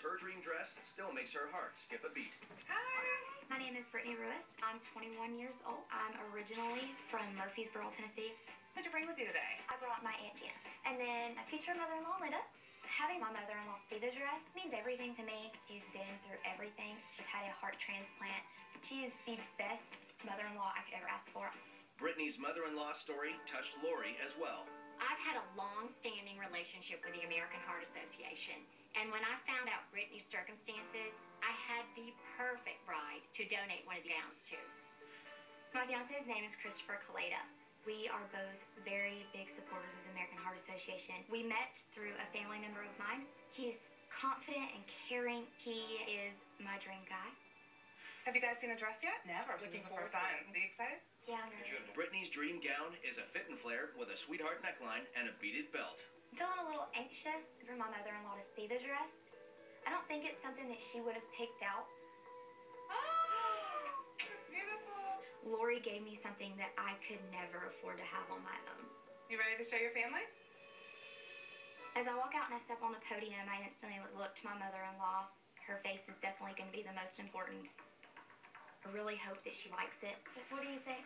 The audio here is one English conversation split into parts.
her dream dress still makes her heart skip a beat. Hi. My name is Brittany Rewis. I'm 21 years old. I'm originally from Murfreesboro, Tennessee. What'd you bring with you today? I brought my Aunt Jan. And then my future mother-in-law, Linda. Having my mother-in-law see the dress means everything to me. She's been through everything. She's had a heart transplant. She is the best mother-in-law I could ever ask for. Brittany's mother-in-law story touched Lori as well. I've had a long-standing relationship with the American Heart Association, and when I found out Brittany's circumstances, I had the perfect bride to donate one of the gowns to. My fiance's name is Christopher Kalejta. We are both very big supporters of the American Heart Association. We met through a family member of mine. He's confident and caring. He is my dream guy. Have you guys seen the dress yet? Never. Looking this is the first time. Are you excited? Yeah, I'm nervous. Brittany's dream gown is a fit and flare with a sweetheart neckline and a beaded belt. I'm feeling a little anxious for my mother-in-law to see the dress. I don't think it's something that she would have picked out. Oh, it's beautiful. Lori gave me something that I could never afford to have on my own. You ready to show your family? As I walk out and I step on the podium, I instantly look to my mother-in-law. Her face is definitely going to be the most important. I really hope that she likes it. What do you think?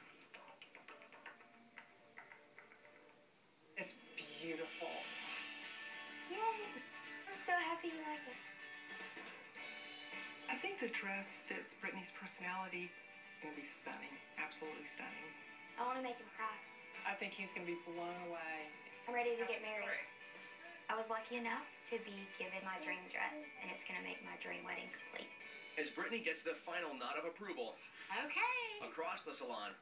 I'm so happy you like it. I think the dress fits Brittany's personality. It's going to be stunning. Absolutely stunning. I want to make him cry. I think he's going to be blown away. I'm ready to get married. Great. I was lucky enough to be given my dream dress, and it's going to make my dream wedding complete. As Brittany gets the final nod of approval, Okay. across the salon,